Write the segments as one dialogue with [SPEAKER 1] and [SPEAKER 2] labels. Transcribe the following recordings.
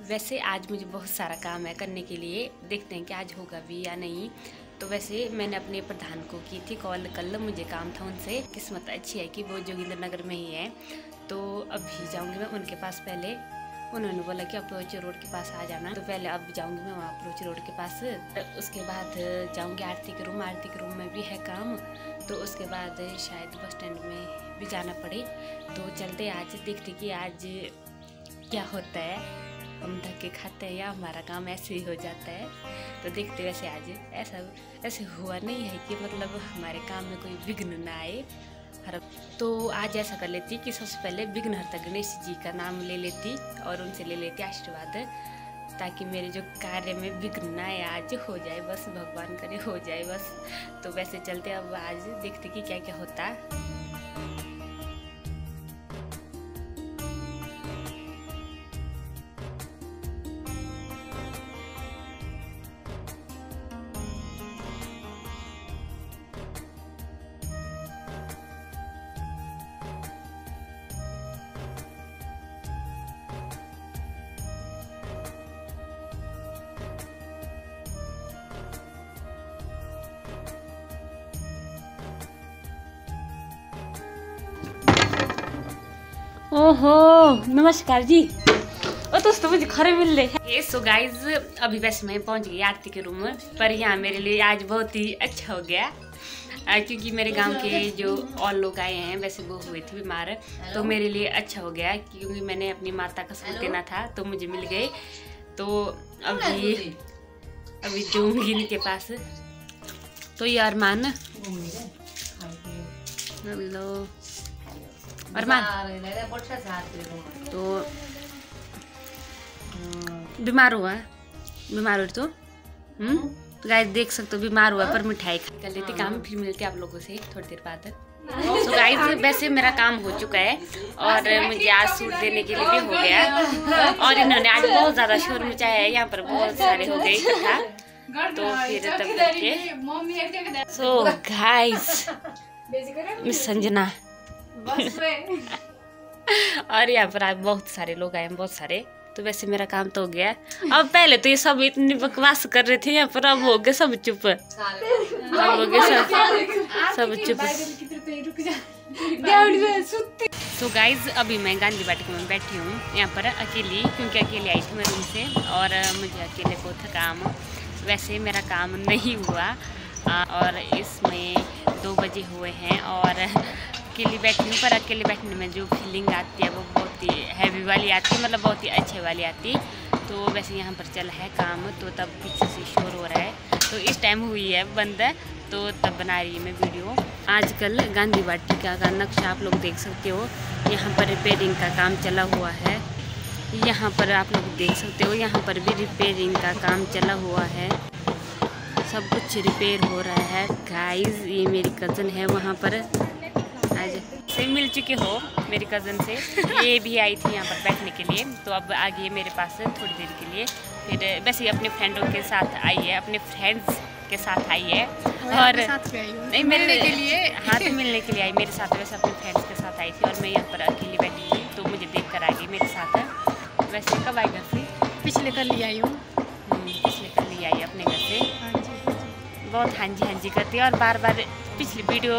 [SPEAKER 1] वैसे आज मुझे बहुत सारा काम है करने के लिए। देखते हैं कि आज होगा भी या नहीं। तो वैसे मैंने अपने प्रधान को की थी कॉल। कल मुझे काम था उनसे। किस्मत अच्छी है कि वो जोगिंद्र नगर में ही है। तो अभी जाऊँगी मैं उनके पास पहले। उन्होंने बोला कि अप्रोच रोड के पास आ जाना। तो पहले अब जाऊँगी मैं वहाँ अप्रोच रोड के पास। उसके बाद जाऊँगी आरती के रूम। आरती के रूम में भी है काम। तो उसके बाद शायद बस स्टैंड में भी जाना पड़े। तो चलते आज। देखते कि आज क्या होता है। हम धक्के खाते हैं या हमारा काम ऐसे ही हो जाता है। तो देखते वैसे आज ऐसा, ऐसे हुआ नहीं है कि मतलब हमारे काम में कोई विघ्न ना आए। हर तो आज ऐसा कर लेती कि सबसे पहले विघ्नहर्ता गणेश जी का नाम ले लेती और उनसे ले लेती आशीर्वाद, ताकि मेरे जो कार्य में विघ्न ना आए, आज हो जाए बस, भगवान करे हो जाए बस। तो वैसे चलते अब आज देखते कि क्या क्या होता। ओहो नमस्कार जी। ओ दोस्तों मुझे खरे मिल रहे हैं। सो गाइज़ अभी वैसे मैं पहुँच गई आरती के रूम में पर यहाँ मेरे लिए आज बहुत ही अच्छा हो गया। क्योंकि मेरे गाँव के जो और लोग आए हैं वैसे वो हुए थे बीमार तो मेरे लिए अच्छा हो गया क्योंकि मैंने अपनी माता का सूट देना था तो मुझे मिल गए। तो अभी अभी जाऊँगी इनके पास। तो ये अरमान हेलो अरमान तो बीमार हुआ बीमार हो तो? हम्म? तो गाइस देख सकते हो बीमार हुआ पर मिठाई कर लेती काम फिर मिलती आप लोगों से थोड़ी देर बाद। तो गाइस वैसे मेरा काम हो चुका है और मुझे आज सूट देने के लिए भी हो गया। और इन्होंने आज बहुत ज़्यादा शोर मचाया है यहाँ पर बहुत सारे हो गए था तो फिर तब करके सो गाइस मिस संजना। और यहाँ पर आज बहुत सारे लोग आए हैं बहुत सारे। तो वैसे मेरा काम तो हो गया। अब पहले तो ये सब इतनी बकवास कर रहे थे यहाँ पर अब हो गए सब चुप। अब हो गए सब सब चुप। तो गाइज़ अभी मैं गांधी बाटिका में बैठी हूँ यहाँ पर अकेली क्योंकि अकेले आई थी मैं रूम से और मुझे अकेले को था काम। वैसे मेरा काम नहीं हुआ। और इसमें दो बजे हुए हैं और अकेली बैठने, पर अकेले बैठने में जो फीलिंग आती है, वो बहुत ही हैवी वाली आती है मतलब बहुत ही अच्छे वाली आती तो वैसे यहाँ पर चल है काम तो तब पीछे से शोर हो रहा है। तो इस टाइम हुई है बंद तो तब बना रही है मैं वीडियो आजकल गांधी वाटिका का नक्शा आप लोग देख सकते हो। यहाँ पर रिपेयरिंग का काम चला हुआ है। यहाँ पर आप लोग देख सकते हो, यहाँ पर भी रिपेयरिंग का काम चला हुआ है। सब कुछ रिपेयर हो रहा है। गाइस ये मेरी कज़न है वहाँ पर। आज से मिल चुके हो मेरी कज़न से। ये भी आई थी यहाँ पर बैठने के लिए। तो अब आ गई है मेरे पास थोड़ी देर के लिए। फिर वैसे अपने फ्रेंडों के साथ आई है अपने फ्रेंड्स के साथ आई है। और नहीं मिलने के लिए। हाँ तो मिलने के लिए आई। मेरे साथ वैसे अपने फ्रेंड्स के साथ आई थी और मैं यहाँ पर अकेली बैठी थी तो मुझे देख कर आ गई मेरे साथ। वैसे कब आई घर से?
[SPEAKER 2] पिछले कल ले आई हूँ।
[SPEAKER 1] हम्म, पिछले कल ले आई अपने घर से। बहुत हाँ जी हाँ जी करती है और बार बार पिछली वीडियो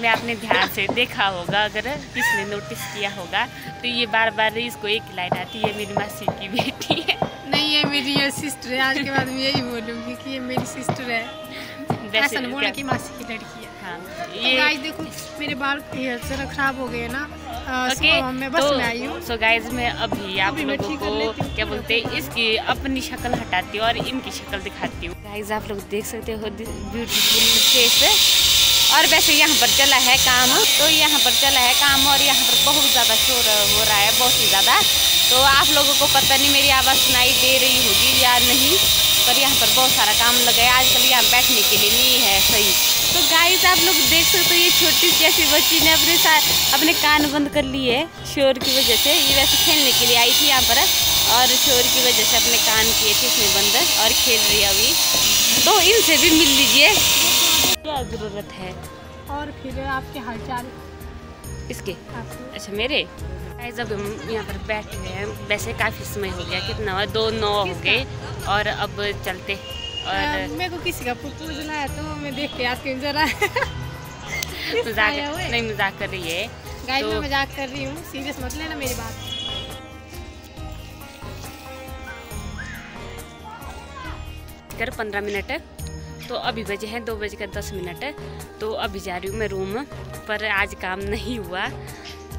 [SPEAKER 1] में आपने ध्यान से देखा होगा अगर किसी ने नोटिस किया होगा तो ये बार बार इसको एक लाइन आती है मेरी मासी की बेटी। है
[SPEAKER 2] नहीं ये मेरी ये सिस्टर है। आज के बाद मैं यही बोलूँगी कि ये मेरी सिस्टर है। ऐसा नहीं बोला कि मासी की लड़की है।
[SPEAKER 1] हाँ
[SPEAKER 2] ये गाइस देखो मेरे बाल जरा खराब हो गए ना ओके मैं बस
[SPEAKER 1] तो,
[SPEAKER 2] में आई हूँ।
[SPEAKER 1] सो गाइस मैं अभी आप लोगों को क्या बोलते हैं इसकी अपनी शक्ल हटाती हूँ और इनकी शक्ल दिखाती हूँ गाइस आप लोग देख सकते हो ब्यूटीफुल फेस और वैसे यहाँ पर चला है काम तो यहाँ पर चला है काम और यहाँ पर बहुत ज़्यादा शोर हो रहा है, बहुत ही ज़्यादा। तो आप लोगों को पता नहीं मेरी आवाज़ सुनाई दे रही होगी या नहीं, पर यहाँ पर बहुत सारा काम लगा है। आजकल यहाँ बैठने के लिए नहीं है, सही। तो गाइस आप लोग देख सकते हो ये छोटी सी ऐसी बच्ची ने अपने साथ अपने कान बंद कर लिए शोर की वजह से। ये वैसे खेलने के लिए आई थी यहाँ पर। और शोर की वजह से अपने कान किए थे इसमें बंद और खेल रही है अभी। तो इनसे भी मिल लीजिए। क्या ज़रूरत है?
[SPEAKER 2] और फिर आपके हालचाल
[SPEAKER 1] इसके अच्छा मेरे? अब हम यहाँ पर बैठे हुए हैं। वैसे काफ़ी समय हो गया कितना हुआ? दो नौ हो गए और अब चलते और
[SPEAKER 2] मेरे को किसी का प्रपोजल आया तो मैं देख के हूँ जरा
[SPEAKER 1] मज़ाक। नहीं मज़ाक कर रही है।
[SPEAKER 2] गाइस
[SPEAKER 1] तो-
[SPEAKER 2] मैं मज़ाक कर रही हूँ। सीरियस मत लेना मेरी बात।
[SPEAKER 1] कर पंद्रह मिनट। तो अभी बजे हैं, दो बजकर दस मिनट। तो अभी जा रही हूँ मैं रूम, पर आज काम नहीं हुआ।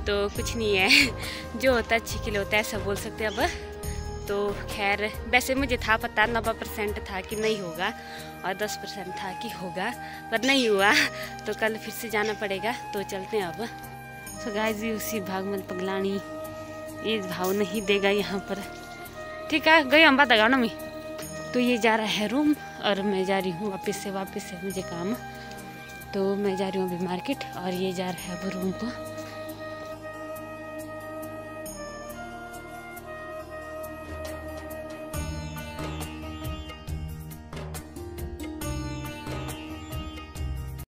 [SPEAKER 1] तो कुछ नहीं है। जो होता है, अच्छी के लिए होता है, ऐसा बोल सकते अब। तो खैर, वैसे मुझे था पता, नब्बे परसेंट था कि नहीं होगा, और दस परसेंट था कि होगा, पर नहीं हुआ। तो कल फिर से जाना पड़ेगा। तो चलते हैं अब। सो गाइस ये उसी भाग भागमल पगलानी, ये भाव नहीं देगा यहाँ पर। ठीक है, गई हम बात ना मैं तो ये जा रहा है रूम और मैं जा रही हूँ वापस से वापस से मुझे काम। तो मैं जा रही हूँ अभी मार्केट और ये जा रहा है अब रूम को